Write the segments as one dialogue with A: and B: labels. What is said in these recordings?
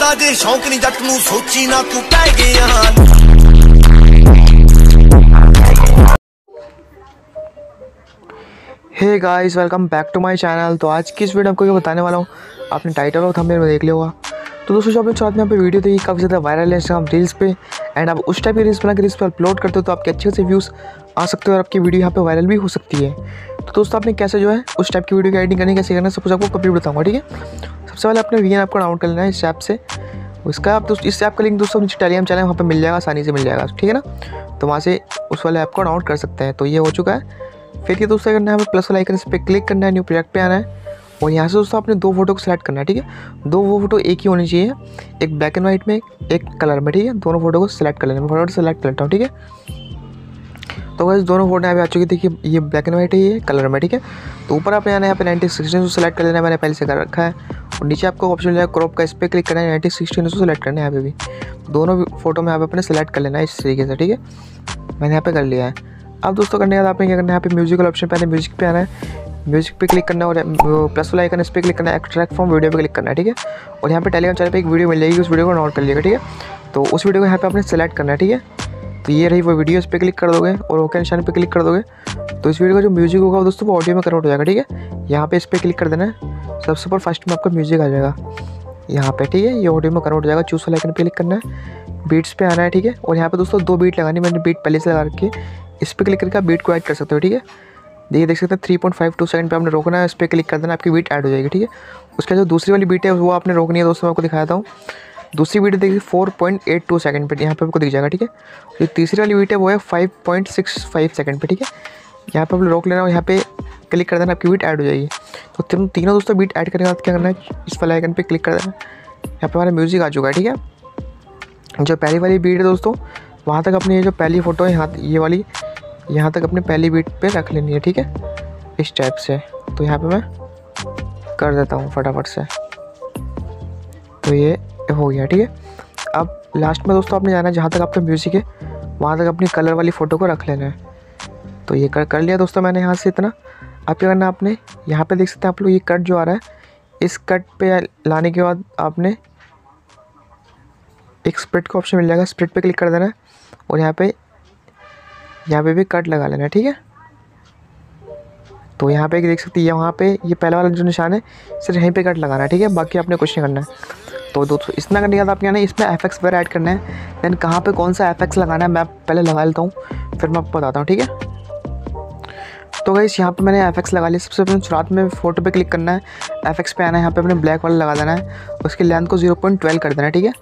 A: ਦਾ ਜੇ ਸ਼ੌਂਕ ਨਹੀਂ ਜੱਟ ਨੂੰ ਸੋਚੀ ਨਾ ਤੂੰ ਕਹਿ ਗਿਆ
B: hey guys welcome back to my channel तो आज की इस वीडियो में आपको ये बताने वाला हूँ आपने टाइटल और थंबनेल में देख लिया होगा तो दोस्तों जो आपने साथ में यहाँ पे वीडियो देखी काफ़ी ज़्यादा वायरल है इंस्टाग्राम रील्स पे एंड आप उस टाइप की रील्स बना के रील्स पर अपलोड करते हो तो आपके अच्छे से व्यूज़ आ सकते हो और आपकी वीडियो यहाँ पे वायरल भी हो सकती है तो दोस्तों, आपने कैसे जो है उस टाइप की वीडियो की एडिटिंग करनी, कैसे करना सब कुछ आपको कंप्लीट बताऊँगा, ठीक है? सबसे पहले आपने वी आपको डाउनलोड कर लेना है इस ऐप से। उसका आप दोस्तों, इस ऐप का लिंक दोस्तों, नीचे टेलीग्राम चैनल वहाँ पर मिल जाएगा, आसानी से मिल जाएगा, ठीक है ना? तो वहाँ से उस वाले ऐप को डाउनलोड कर सकते हैं। तो ये हो चुका है। फिर ये दोस्तों करना है, हमें प्लस वाला आइकन इस पर क्लिक करना है न्यू प्रोजेक्ट पे आना है। और यहाँ से दोस्तों, आपने दो फ़ोटो को सिलेक्ट करना है, ठीक है? दो वो फ़ोटो एक ही होनी चाहिए, एक ब्लैक एंड वाइट में, एक कलर में, ठीक है? दोनों फ़ोटो को सिलेक्ट कर लेना फटाफट सेलेक्ट कर लेता हूँ, ठीक है? तो वैसे दोनों फ़ोटो यहाँ पे आ चुकी देखिए ये ब्लैक एंड वाइट है, ये कलर में ठीक है। तो ऊपर आपने आप यहाँ पे नाइनटी सिक्सटीन सेलेक्ट कर लेना है मैंने पहले से कर रखा है। और नीचे आपको ऑप्शन मिलेगा क्रॉप का, इस पर क्लिक करना है नाइनटी सिक्सटीन सेलेक्ट करना है यहाँ पे भी। दोनों फ़ोटो में यहाँ पे अपने सेलेक्ट कर लेना है इस तरीके से, ठीक है? मैंने यहाँ पे कर लिया है। अब दोस्तों करने के बाद आपने क्या करना है, यहाँ पे म्यूजिकल ऑप्शन पे आना म्यूज़िक पे आना है। म्यूज़िक पे क्लिक करना है और प्लस वाला आइकन इस पर क्लिक करना है एक्सट्रैक्ट फ्रॉम वीडियो पे क्लिक करना है, ठीक है? और यहाँ पे टेलीग्राम चैनल पे एक वीडियो मिल जाएगी, उस वीडियो को नोट कर लीजिएगा ठीक है? तो उस वीडियो को यहाँ पे आपने सेलेक्ट करना है, ठीक है? तो ये रही वो वीडियो इस पर क्लिक कर दोगे और ओके निशान पे क्लिक कर दोगे? तो इस वीडियो का जो म्यूज़िक होगा दोस्तों वो ऑडियो में कन्वर्ट हो जाएगा, ठीक है? यहाँ पे इस पर क्लिक कर देना है। सबसे ऊपर फ़र्स्ट में आपका म्यूज़िक आ जाएगा। यहाँ पे, ठीक है? ये ऑडियो में कन्वर्ट हो जाएगा। चूस वाला आइकन पे क्लिक करना है। बीट्स पे आना है, ठीक है? और यहाँ पे दोस्तों दो बीट लगानी मैंने बीट पहले से लगा रखी है। इस पर क्लिक करके आप बीट को ऐड कर सकते हो, ठीक है? देखिए, देख सकते हैं three point five two second पे आपने रोकना है। इस पर क्लिक कर देना, आपकी बीट ऐड हो जाएगी, ठीक है? उसके जो दूसरी वाली बीट है, वो आपने रोकनी है दोस्तों, मैं आपको दिखाता हूँ। दूसरी बीट देखिए four point eight two second पर यहाँ पे आपको दिख जाएगा, ठीक है? जो तीसरी वाली बीट है, वो है five point six five second पे, ठीक है? यहाँ पे आपने रोक लेना और यहाँ पे क्लिक कर देना, आपकी बीट ऐड हो जाएगी। तो तीनों तीनों दोस्तों बीट ऐड करने के बाद क्या करना है? इस वाले आइकन पे क्लिक कर देना। यहाँ पर हमारा म्यूज़िक आ चुका है, ठीक है? जो पहली वाली बीट है दोस्तों, वहाँ तक अपनी ये जो पहली फ़ोटो है, यहाँ, ये वाली, यहाँ तक अपने पहली बीट पे रख लेनी है, ठीक है? इस टाइप से। तो यहाँ पे मैं कर देता हूँ फटाफट से। तो ये हो गया, ठीक है? अब लास्ट में दोस्तों आपने जाना है, जहाँ तक आपका म्यूज़िक है, वहाँ तक अपनी कलर वाली फ़ोटो को रख लेना है। तो ये कर कर लिया दोस्तों मैंने यहाँ से इतना। अब क्या करना आपने? यहाँ पे देख सकते हैं आप लोग, ये कट जो आ रहा है, इस कट पे लाने के बाद आपने एक स्प्रिट का ऑप्शन मिल जाएगा। स्प्रिट पे क्लिक कर देना है और यहाँ पे यहाँ पे भी कट लगा लेना है, ठीक है? तो यहाँ पे देख सकते हैं वहाँ पे ये पहला वाला जो निशान है, सिर्फ़ यहीं पे कट लगाना है, ठीक है? बाकी आपने कुछ नहीं करना है। तो दोस्तों इतना करने के बाद आप क्या ना इसमें एफ़ एक्स वगैरह ऐड करना है। देन कहाँ पे कौन सा एफ़ एक्स लगाना है, मैं पहले लगा लेता हूँ, फिर मैं आपको बताता हूँ, ठीक है? तो गई यहाँ पे मैंने एफ़ एक्स लगा लिया सबसे पहले शुरुआत में फ़ोटो पे क्लिक करना है। एफ़ एक्स पे आना है, यहाँ पे अपने ब्लैक वाला लगा देना है। उसकी लेंथ को ज़ीरो पॉइंट ट्वेल्व कर देना है, ठीक है?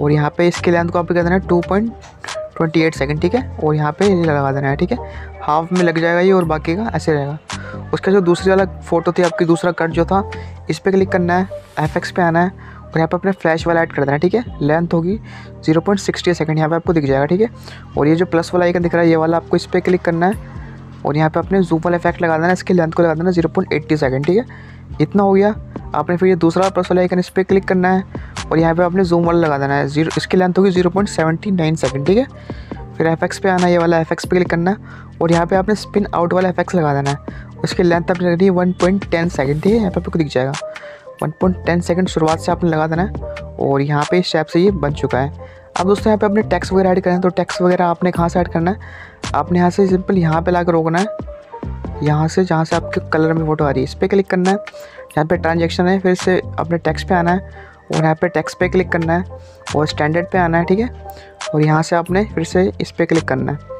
B: और यहाँ पे इसकी लेंथ को आप कर देना है two point twenty eight second ठीक है? और यहाँ पे लगा देना है, ठीक है? हाफ़ में लग जाएगा ये और बाकी का ऐसे रहेगा। उसका जो दूसरी वाला फ़ोटो थी, आपकी दूसरा कट जो था, इस पर क्लिक करना है। एफ़ एक्स पे आना है। और यहाँ पर अपने फ्लैश वाला ऐड कर देना, ठीक है? लेंथ होगी ज़ीरो पॉइंट सिक्सटी सेकेंड यहाँ पे आपको दिख जाएगा, ठीक है? और ये जो प्लस वाला आइकन दिख रहा है, ये वाला आपको इस पर क्लिक करना है। और यहाँ पे अपने जूम वाला इफ़ेक्ट लगा देना, इसके लेंथ को लगा देना ज़ीरो पॉइंट एट्टी सेकेंड ठीक है? इतना हो गया। आपने फिर ये दूसरा प्लस वाला आइकन इस पर क्लिक करना है और यहाँ पे आपने जूम वाला लगा देना है। ज़ीरो इसकी लेंथ होगी zero point seventy nine second ठीक है? फिर एफ़ एक्स पे आना ये वाला एफ़ एक्स पे क्लिक करना है। और यहाँ पे आपने स्पिन आउट वाला एफ़ एक्स लगा देना है। उसकी लेंथ आपने रखनी है वन पॉइंट टेन सेकेंड ठीक है? यहाँ पे आपको दिख जाएगा। वन पॉइंट टेन सेकेंड शुरुआत से आपने लगा देना है और यहाँ पे इस शेप से ये बन चुका है। अब दोस्तों यहाँ पे अपने टैक्स वगैरह ऐड करना है तो टैक्स वगैरह आपने कहाँ से ऐड करना है? आपने यहाँ से सिंपल यहाँ पे ला रोकना है। यहाँ से जहाँ से आपके कलर में फ़ोटो आ रही है, इस पर क्लिक करना है। यहाँ पे ट्रांजेक्शन है, फिर से अपने टैक्स पे आना है और यहाँ पे टैक्स पे क्लिक करना है और स्टैंडर्ड पे आना है, ठीक है? और यहाँ से आपने फिर से इस पर क्लिक करना है।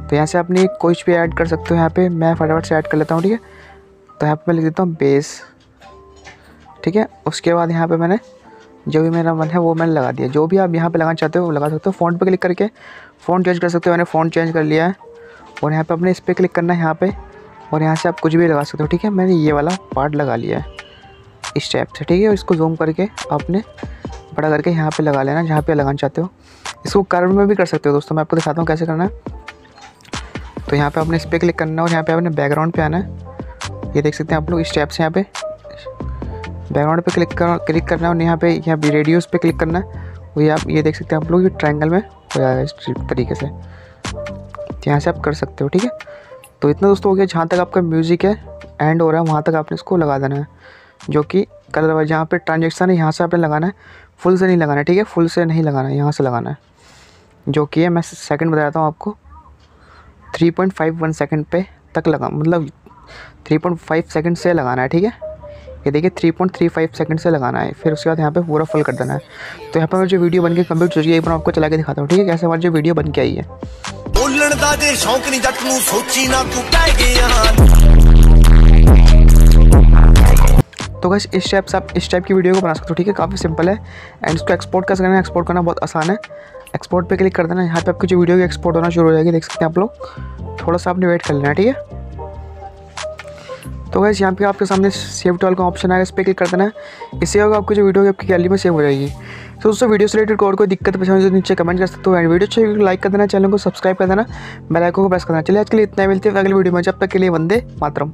B: तो यहाँ से आपने कुछ भी ऐड कर सकते हो, यहाँ पे मैं फटाफट से ऐड कर लेता हूँ, ठीक है? तो यहाँ पे मैं लिख देता हूँ बेस ठीक है? उसके बाद यहाँ पे मैंने जो भी मेरा मन है वो मैंने लगा दिया। जो भी आप यहाँ पे लगाना चाहते हो वो लगा सकते हो। फ़ॉन्ट पे क्लिक करके फ़ॉन्ट चेंज कर सकते हो। मैंने फ़ॉन्ट चेंज कर लिया है। और यहाँ पे अपने इस पर क्लिक करना है यहाँ पे। और यहाँ से आप कुछ भी लगा सकते हो। ठीक है? मैंने ये वाला पार्ट लगा लिया है इस टाइप से। ठीक है? इसको जूम करके आपने बड़ा करके यहाँ पर लगा लेना जहाँ पर लगाना चाहते हो। इसको कर्व में भी कर सकते हो दोस्तों। मैं आपको दिखाता हूँ कैसे करना है। तो यहाँ पर आपने इस पर क्लिक करना है और यहाँ पर आपने बैकग्राउंड पर आना है। ये देख सकते हैं आप लोग इस टाइप से यहाँ पे बैकग्राउंड पे क्लिक कर, क्लिक करना है और यहाँ पे, यहाँ रेडियोस पे क्लिक करना है। वही आप ये देख सकते हैं आप लोग, ये ट्रायंगल में हो जाएगा इस तरीके से। यहाँ से आप कर सकते हो, ठीक है? तो इतना दोस्तों हो गया जहाँ तक आपका म्यूज़िक है, एंड हो रहा है, वहाँ तक आपने इसको लगा देना है। जो कि कलर वाइज जहाँ पर ट्रांजेक्शन है, यहाँ से आपने लगाना है। फुल से नहीं लगाना है, ठीक है? फुल से नहीं लगाना है, यहाँ से लगाना है। जो कि है, मैं सेकंड बताता हूँ आपको। Three point five one second पे तक लगा मतलब थ्री पॉइंट फाइव सेकेंड से लगाना है, ठीक है? ये देखिए three point three five second से लगाना है फिर उसके बाद यहाँ पे पूरा फुल कर देना है तो यहाँ पर जो वीडियो बन के कम्प्लीट हो चुकी है एक बार आपको चला के दिखाता हूँ ठीक है कैसे हमारी जो वीडियो बन के आई है
A: ਬੋਲਣ ਦਾ ਜੇ ਸ਼ੌਂਕ ਨਹੀਂ ਜੱਟ ਨੂੰ ਸੋਚੀ ਨਾ ਤੂੰ ਕਹਿ ਗਿਆ
B: तो बस इस टाइप से आप इस टाइप की वीडियो को बना सकते हो ठीक है काफ़ी सिंपल है एंड इसको एक्सपोर्ट कैसे करना है एक्सपोर्ट करना बहुत आसान है एक्सपोर्ट पे क्लिक कर देना यहाँ पे आपकी जो वीडियो की एक्सपोर्ट होना शुरू हो जाएगी देख सकते हैं आप लोग थोड़ा सा आपने वेट कर लेना है ठीक है तो गैस यहाँ पे आपके सामने सेव टॉल का ऑप्शन आएगा इस पर क्लिक कर देना। है इससे होगा आपकी जो वीडियो आपकी गैलरी में सेव हो जाएगी। तो दोस्तों वीडियो से रिलेटेड और कोई दिक्कत, परेशानी तो नीचे कमेंट कर सकते हो। एंड वीडियो अच्छी लाइक कर देना चैनल को सब्सक्राइब कर देना। बेल आइकन को प्रेस करना। चलिए, आज के लिए इतना मिलते हैं अगले वीडियो में। जब तक के लिए वंदे मातरम।